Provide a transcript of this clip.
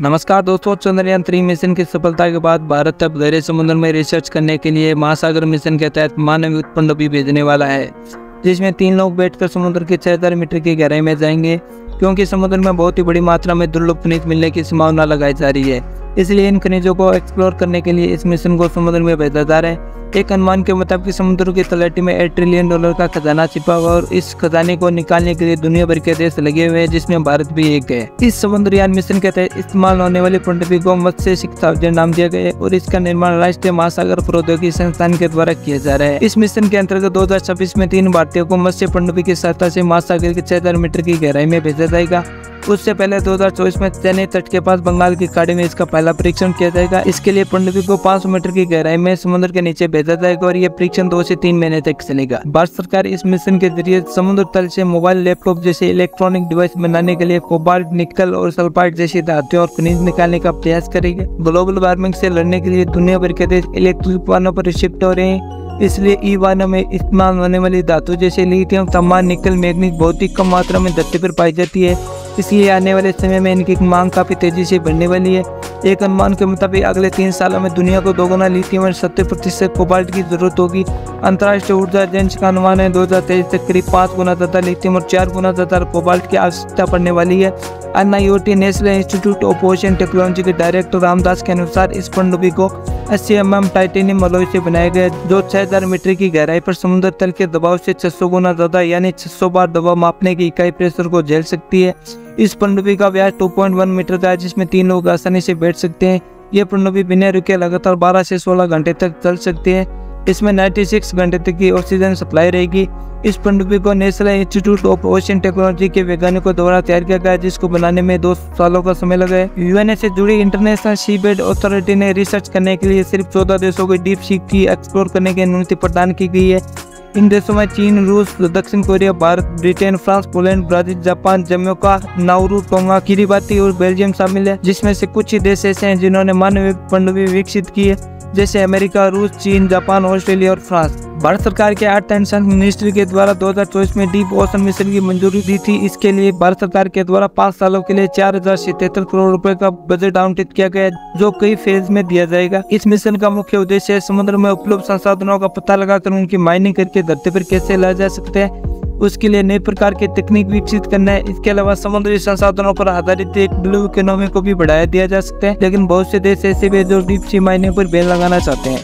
नमस्कार दोस्तों, Chandrayaan three mission की सफलता के बाद भारत अब गहरे समुद्र में रिसर्च करने के लिए महासागर मिशन के तहत मानव उत्पन्न भी भेजने वाला है, जिसमें तीन लोग बैठकर समुद्र के छह मीटर की गहराई में जाएँगे, क्योंकि समुद्र में बहुत ही बड़ी मात्रा में दुर्लभ खनिज मिलने की संभावना लगाई जा रही है। इसलिए इन खनिजों को एक्सप्लोर करने के लिए इस मिशन को समुद्र में भेजा जा रहा है। एक अनुमान के मुताबिक समुद्र की तलहटी में एट ट्रिलियन डॉलर का खजाना छिपा हुआ और इस खजाने को निकालने के लिए दुनिया भर के देश लगे हुए हैं, जिसमें भारत भी एक है। इस समुद्रयान मिशन के तहत इस्तेमाल होने वाली पृथ्वी को मत्स्य शिक्षा नाम दिया गया है और इसका निर्माण राष्ट्रीय महासागर प्रौद्योगिकी संस्थान के द्वारा किया जा रहा है। इस मिशन के अंतर्गत दो हज़ार छब्बीस में तीन भारतीयों को मत्स्य पृथ्वी की सहायता से महासागर के छह हज़ार मीटर की गहराई में भेजा जाएगा। उससे पहले 2024 में चेन्नई तट के पास बंगाल की खाड़ी में इसका पहला परीक्षण किया जाएगा। इसके लिए पृथ्वी को 500 मीटर की गहराई में समुद्र के नीचे भेजा जाएगा और ये परीक्षण दो से तीन महीने तक चलेगा। भारत सरकार इस मिशन के ज़रिए समुद्र तल से मोबाइल, लैपटॉप जैसे इलेक्ट्रॉनिक डिवाइस बनाने के लिए कोबाल्ट, निकल और सल्फाइड जैसी धातुएँ और खनिज निकालने का प्रयास करेगी। ग्लोबल वार्मिंग से लड़ने के लिए दुनिया भर के देश इलेक्ट्रिक वाहनों पर शिफ्ट हो रहे हैं। इसलिए ई वाहनों में इस्तेमाल होने वाली धातु जैसे लिथियम, तांबा, निकल, मैग्नीज बहुत ही कम मात्रा में धरती पर पाई जाती है। इसलिए आने वाले समय में इनकी मांग काफ़ी तेज़ी से बढ़ने वाली है। एक अनुमान के मुताबिक अगले तीन सालों में दुनिया को दोगुना लिथियम और सत्तर प्रतिशत कोबाल्ट की ज़रूरत होगी। अंतर्राष्ट्रीय ऊर्जा एजेंसी का अनुमान है, दो हज़ार तेईस तक करीब पाँच गुना ज़्यादा लिथियम और चार गुना ज़्यादा कोबाल्ट की आवश्यकता पड़ने वाली है। The National Institute of Ocean Technology के डायरेक्टर रामदास के अनुसार इस पनडुब्बी को अस्सी एम एम टाइटेनियम अलॉय से बनाया गया, जो छह हज़ार मीटर की गहराई पर समुद्र तल के दबाव से 600 गुना ज़्यादा यानी 600 बार दबाव मापने की इकाई प्रेशर को झेल सकती है। इस पनडुब्बी का व्यास 2.1 मीटर का है, जिसमें तीन लोग आसानी से बैठ सकते हैं। ये पनडुब्बी बिना रुके लगातार 12 से 16 घंटे तक चल सकती हैं। इसमें 96 घंटे तक की ऑक्सीजन सप्लाई रहेगी। इस पनडुब्बी को National Institute of Ocean Technology के वैज्ञानिकों द्वारा तैयार किया गया, जिसको बनाने में दो सालों का समय लगा है। यूएनए से जुड़ी इंटरनेशनल सी बेड अथॉरिटी ने रिसर्च करने के लिए सिर्फ़ चौदह देशों को डीप सी की एक्सप्लोर करने की अनुमति प्रदान की गई है। इन देशों में चीन, रूस, दक्षिण Korea, Bharat, Britain, France, Poland, Brazil, Japan, Jamaica, Nauru Tonga Kiribati और बेल्जियम शामिल है, जिसमें से कुछ ही देश ऐसे हैं जिन्होंने मानव पनडुब्बी विकसित की है। जैसे अमेरिका, रूस, चीन, जापान, ऑस्ट्रेलिया और फ्रांस। भारत सरकार के आर्ट एंड साइंस मिनिस्ट्री के द्वारा 2024 में डीप ओशन मिशन की मंजूरी दी थी। इसके लिए भारत सरकार के द्वारा पाँच सालों के लिए चार हज़ार सतहत्तर करोड़ रुपए का बजट आवंटित किया गया, जो कई फ़ेज़ में दिया जाएगा। इस मिशन का मुख्य उद्देश्य समुद्र में उपलब्ध संसाधनों का पता लगाकर उनकी माइनिंग करके धरती पर कैसे लाया जा सकते हैं। उसके लिए नए प्रकार के तकनीक विकसित करना है। इसके अलावा समुद्री संसाधनों पर आधारित एक ब्लू इकोनॉमी को भी बढ़ाया दिया जा सकता है, लेकिन बहुत से देश ऐसे भी जो डीप सी माइनिंग पर बैन लगाना चाहते हैं।